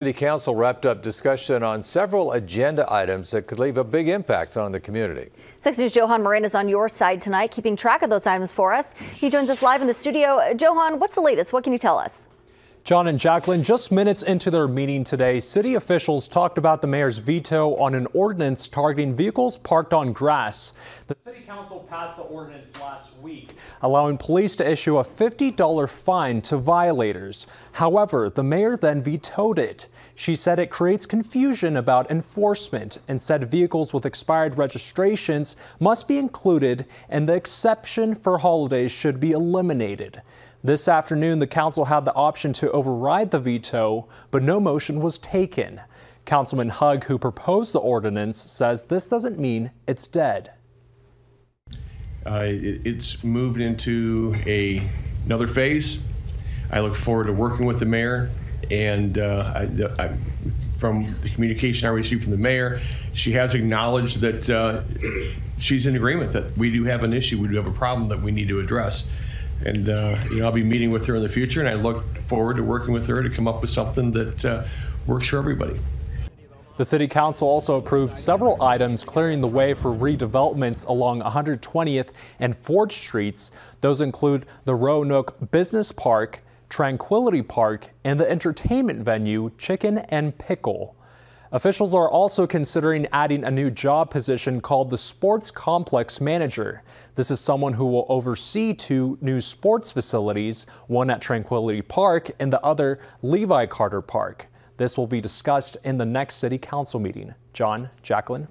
City Council wrapped up discussion on several agenda items that could leave a big impact on the community. 6 News' Johan Moran is on your side tonight, keeping track of those items for us. He joins us live in the studio. Johan, what's the latest? What can you tell us? John and Jacqueline, just minutes into their meeting today, city officials talked about the mayor's veto on an ordinance targeting vehicles parked on grass. The city council passed the ordinance last week, allowing police to issue a $50 fine to violators. However, the mayor then vetoed it. She said it creates confusion about enforcement and said vehicles with expired registrations must be included and the exception for holidays should be eliminated. This afternoon, the council had the option to override the veto, but no motion was taken. Councilman Hug, who proposed the ordinance, says this doesn't mean it's dead. Uh, it, it's moved into a, another phase. I look forward to working with the mayor, and uh, I, I, from the communication I received from the mayor, she has acknowledged that uh, she's in agreement that we do have an issue, we do have a problem that we need to address. And uh, you know, I'll be meeting with her in the future, and I look forward to working with her to come up with something that uh, works for everybody. The City Council also approved several items clearing the way for redevelopments along 120th and Fort Streets. Those include the Roanoke Business Park, Tranquility Park, and the entertainment venue Chicken and Pickle. Officials are also considering adding a new job position called the Sports Complex Manager. This is someone who will oversee two new sports facilities, one at Tranquility Park and the other Levi Carter Park. This will be discussed in the next City Council meeting. John, Jacqueline.